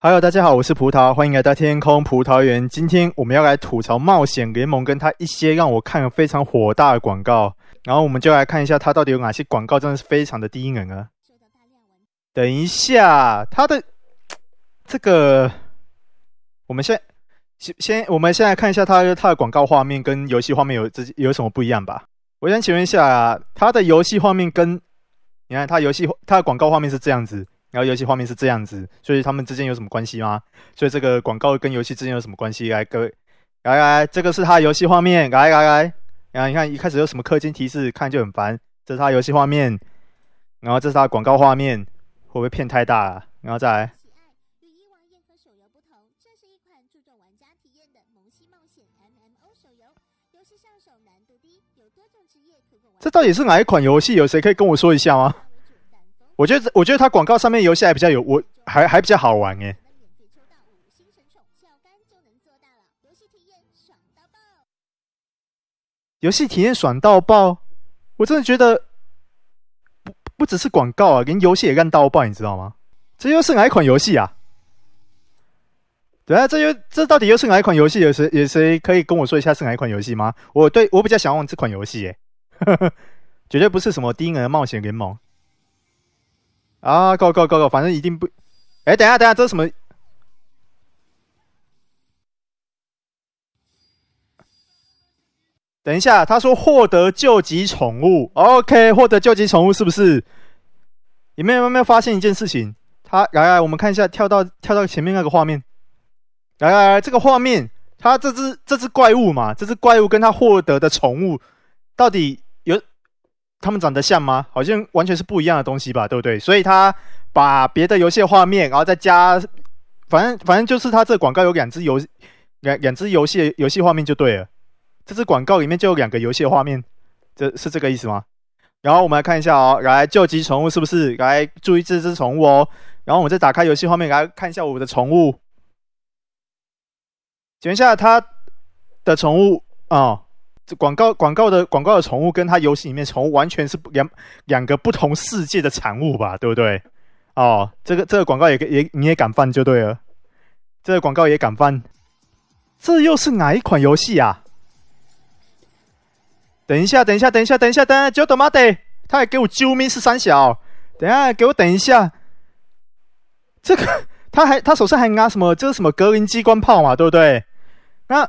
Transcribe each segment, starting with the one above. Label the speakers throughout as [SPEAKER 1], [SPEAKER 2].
[SPEAKER 1] Hello，大家好，我是葡萄，欢迎来到天空葡萄园。今天我们要来吐槽冒险联盟跟他一些让我看了非常火大的广告，然后我们就来看一下他到底有哪些广告真的是非常的低能啊！等一下，他的这个，我们先先先，我们先来看一下他他的广告画面跟游戏画面有这有什么不一样吧？我先请问一下，他的游戏画面跟你看他游戏他的广告画面是这样子。然后游戏画面是这样子，所以他们之间有什么关系吗？所以这个广告跟游戏之间有什么关系？来，各位，来来，这个是他游戏画面，来来来，然后你看一开始有什么氪金提示，看就很烦。这是他游戏画面，然后这是他广告画面，会不会骗太大了？然后再来。这到底是哪一款游戏？有谁可以跟我说一下吗？我觉得，我觉得它广告上面游戏还比较有，我还还比较好玩哎。游戏体验爽到爆！我真的觉得不不只是广告啊，连游戏也干到爆，你知道吗？这又是哪一款游戏啊？对啊，这又这到底又是哪一款游戏？有谁有谁可以跟我说一下是哪一款游戏吗？我对我比较想玩这款游戏，哎，绝对不是什么低能冒险联盟。啊，go go go go，反正一定不。哎，等下等下，这是什么？等一下，他说获得救急宠物，OK，获得救急宠物是不是？你们有没有发现一件事情？他来来，我们看一下，跳到跳到前面那个画面。来来来，这个画面，他这只这只怪物嘛，这只怪物跟他获得的宠物到底？他们长得像吗？好像完全是不一样的东西吧，对不对？所以他把别的游戏画面，然后再加，反正反正就是他这广告有两只游两两只游戏游戏画面就对了。这支广告里面就有两个游戏画面，这是这个意思吗？然后我们来看一下哦，来救急宠物是不是？来注意这只宠物哦。然后我们再打开游戏画面来看一下我的宠物。请问一下他的宠物啊？这广告广告的广告的宠物跟它游戏里面宠物完全是两两个不同世界的产物吧，对不对？哦，这个这个广告也也你也敢翻就对了，这个广告也敢翻，这又是哪一款游戏啊？等一下，等一下，等一下，等一下，等下，就他妈的，他还给我救命是三小，等下给我等一下，这个他还他手上还拿什么？这是什么格林机关炮嘛，对不对？那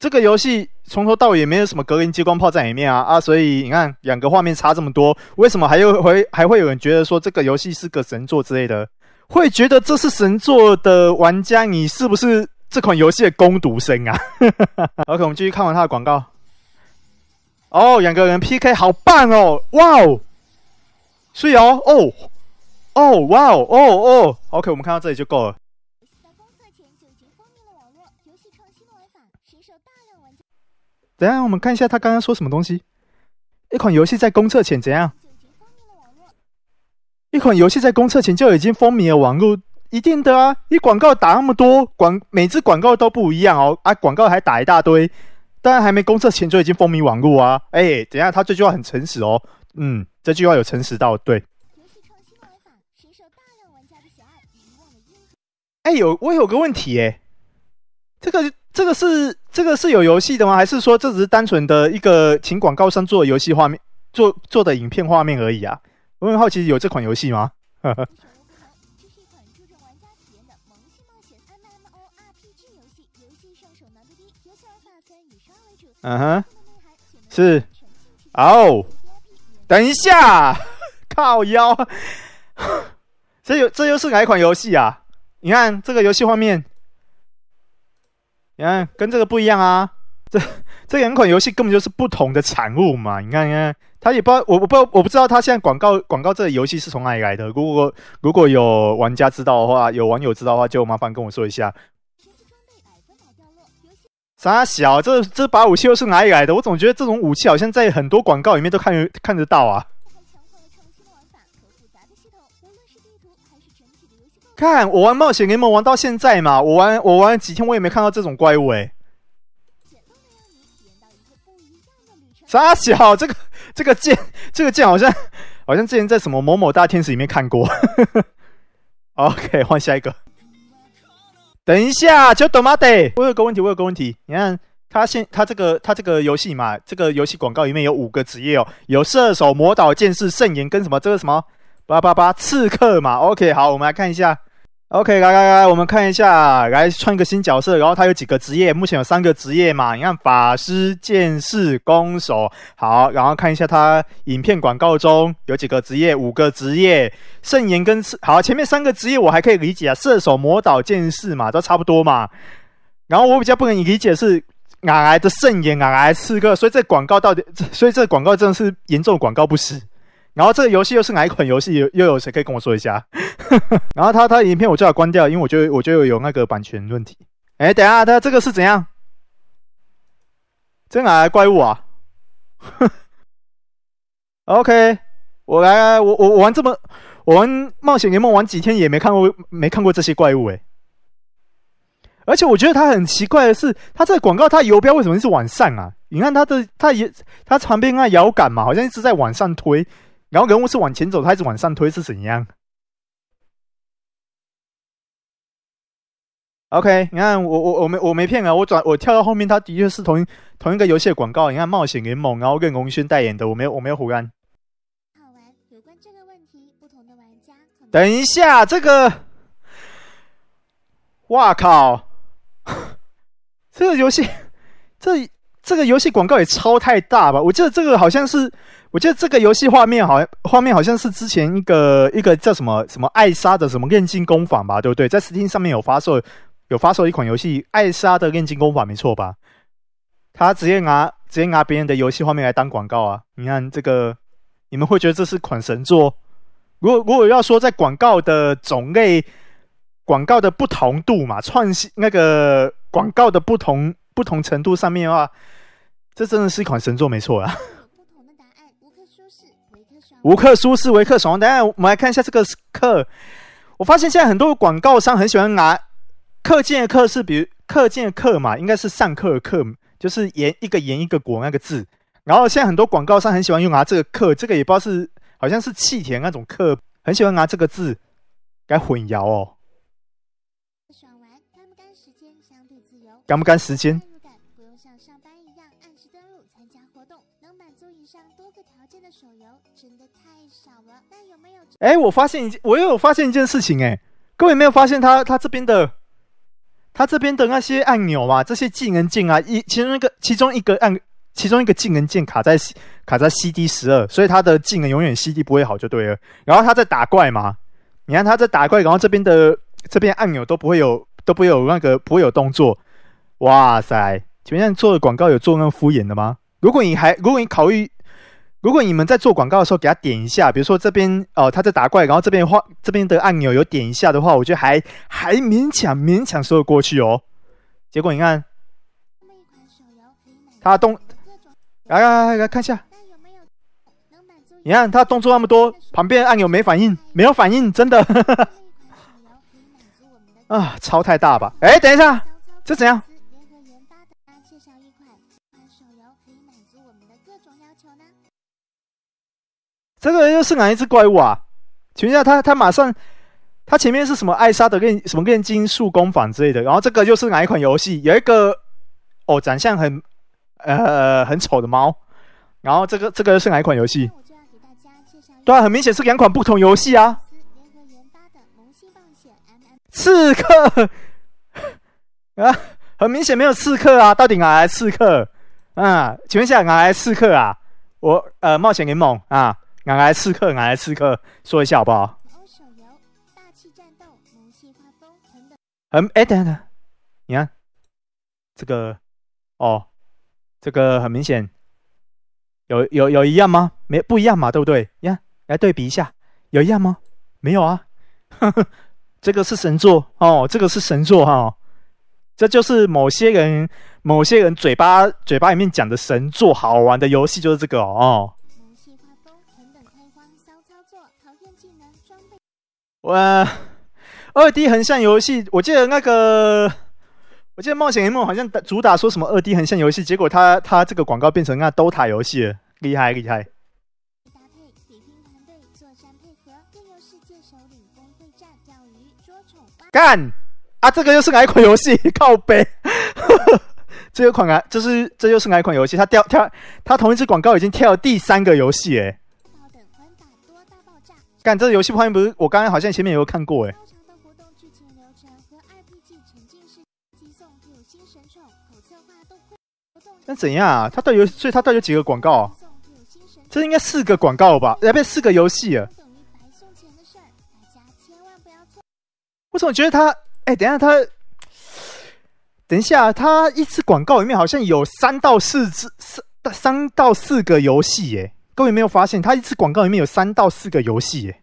[SPEAKER 1] 这个游戏。从头到尾也没有什么格林激光炮在里面啊啊！所以你看两个画面差这么多，为什么还有会还会有人觉得说这个游戏是个神作之类的？会觉得这是神作的玩家，你是不是这款游戏的攻读生啊？OK，我们继续看完他的广告。哦，两个人 PK，好棒哦！哇哦，是哦哦哦哇哦哦哦！OK，我们看到这里就够了。等下，我们看一下他刚刚说什么东西。一款游戏在公测前怎样？一款游戏在公测前就已经风靡了网络，一定的啊！你广告打那么多，广每支广告都不一样哦，啊，广告还打一大堆，当然还没公测前就已经风靡网络啊！哎，等下他这句话很诚实哦，嗯，这句话有诚实到对。哎，有我有个问题哎，这个。这个是这个是有游戏的吗？还是说这只是单纯的一个请广告商做游戏画面、做做的影片画面而已啊？我很好奇，有这款游戏吗？嗯哼，是哦。等一下，靠腰，这又这又是哪一款游戏啊？你看这个游戏画面。你看，跟这个不一样啊！这这两款游戏根本就是不同的产物嘛！你看，你看，他也不知道，我我不知道，我不知道他现在广告广告这个游戏是从哪里来的。如果如果有玩家知道的话，有网友知道的话，就麻烦跟我说一下。傻小，这这把武器又是哪里来的？我总觉得这种武器好像在很多广告里面都看看得到啊！看我玩冒险联盟玩到现在嘛，我玩我玩几天我也没看到这种怪物哎。傻小，这个这个剑这个剑好像好像之前在什么某某大天使里面看过。OK，换下一个。等一下，就懂吗？得，我有个问题，我有个问题。你看，他现他这个他这个游戏嘛，这个游戏广告里面有五个职业哦，有射手、魔导、剑士、圣言跟什么这个什么八八八刺客嘛。OK，好，我们来看一下。OK，来来来，我们看一下，来创一个新角色，然后他有几个职业？目前有三个职业嘛？你看法师、剑士、弓手。好，然后看一下他影片广告中有几个职业？五个职业，圣言跟刺。好，前面三个职业我还可以理解啊，射手、魔导、剑士嘛，都差不多嘛。然后我比较不能理解是哪来的圣言，哪来刺客？所以这广告到底，所以这广告真的是严重广告不实。然后这个游戏又是哪一款游戏？又有谁可以跟我说一下？然后他他影片我就要关掉，因为我觉得我觉得有那个版权问题。哎，等下他这个是怎样？这哪来怪物啊？OK，我来我我玩这么我玩冒险联盟玩几天也没看过没看过这些怪物哎。而且我觉得他很奇怪的是，他这个广告他游标为什么是往上啊？你看他的他也他旁边那摇杆嘛，好像一直在往上推。然后人物是往前走，他一直往上推是怎样？OK，你看我我我没我没骗啊，我转我跳到后面，他的确是同同一个游戏的广告。你看冒险联盟，然后任荣轩代言的，我没有我没有胡乱。等一下，这个，哇靠！这个游戏，这这个游戏广告也超太大吧？我记得这个好像是。我记得这个游戏画面好像画面好像是之前一个一个叫什么什么艾莎的什么炼金工坊吧，对不对？在 Steam 上面有发售有发售一款游戏《艾莎的炼金工坊》，没错吧？他直接拿直接拿别人的游戏画面来当广告啊！你看这个，你们会觉得这是款神作？如果如果要说在广告的种类、广告的不同度嘛，创新那个广告的不同不同程度上面的话，这真的是一款神作，没错啊！无克舒适维克爽。等下我们来看一下这个课。我发现现在很多广告商很喜欢拿课件的课是，比如课件的课嘛，应该是上课的课，就是言一个言一个果那个字。然后现在很多广告商很喜欢用拿这个课，这个也不知道是好像是气田那种课，很喜欢拿这个字来混淆哦。爽完干不干时间
[SPEAKER 2] 相对自由干不干时间？手游真的太少了，但有没有
[SPEAKER 1] 哎，我发现一件，我又有发现一件事情，哎，各位没有发现他他这边的，他这边的那些按钮啊，这些技能键啊，一其中一个其中一个按其中一个技能键卡在卡在 CD 十二，所以他的技能永远 CD 不会好就对了。然后他在打怪嘛，你看他在打怪，然后这边的这边按钮都不会有都不会有那个不会有动作。哇塞，请问做的广告有做那么敷衍的吗？如果你还如果你考虑。如果你们在做广告的时候给他点一下，比如说这边哦他在打怪，然后这边画这边的按钮有点一下的话，我觉得还还勉强勉强说得过去哦。结果你看，他动，来来来来看一下，你看他动作那么多，旁边按钮没反应，没有反应，真的，啊，超太大吧？哎，等一下，这怎样？这个又是哪一只怪物啊？请问一下，他他马上，他前面是什么艾莎的炼什么炼金术工坊之类的，然后这个又是哪一款游戏？有一个哦，长相很呃很丑的猫，然后这个这个又是哪一款游戏？对啊，很明显是两款不同游戏啊。刺客 啊，很明显没有刺客啊，到底哪来刺客啊？请问一下哪来刺客啊？我呃冒险联盟啊。哪来刺客？哪来刺客？说一下好不好？很哎，等等，你看这个哦，这个很明显有有有一样吗？没不一样嘛，对不对？你看来对比一下，有一样吗？没有啊，这个是神作哦，这个是神作哈，这就是某些人某些人嘴巴嘴巴里面讲的神作，好玩的游戏就是这个哦。我二 D 横向游戏，我记得那个，我记得冒险联盟好像主打说什么二 D 横向游戏，结果他他这个广告变成那 DOTA 游戏了，厉害厉害。干啊，这个又是哪一款游戏？靠背，这个款啊，就是这又是哪一款游戏？它跳跳，它同一支广告已经跳了第三个游戏哎。干，这个游戏画面不是我刚刚好像前面有看过哎。那怎样啊？它到底有，所以它到底有几个广告？这应该四个广告吧？要变四个游戏啊？为什么觉得它？哎，等一下，它等一下，它一次广告里面好像有三到四支三三到四个游戏耶？各位没有发现，他一次广告里面有三到四个游戏耶？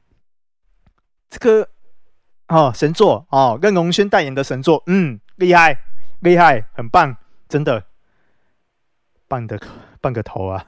[SPEAKER 1] 这个哦，神作哦，任龙轩代言的神作，嗯，厉害，厉害，很棒，真的。棒的，棒个头啊！